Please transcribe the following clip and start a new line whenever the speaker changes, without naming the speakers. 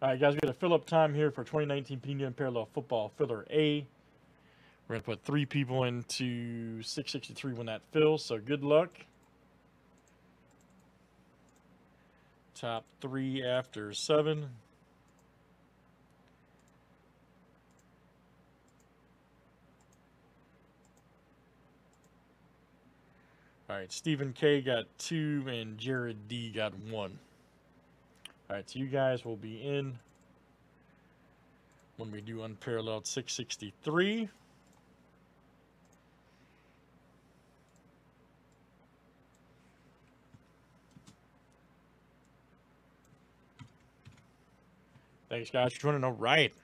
All right, guys, we got a fill up time here for 2019 Panini Parallel Football Filler A. We're going to put three people into 663 when that fills, so good luck. Top three after seven. All right, Stephen K got two and Jared D got one. All right, so you guys will be in when we do unparalleled 663. Thanks, guys, for joining. All right.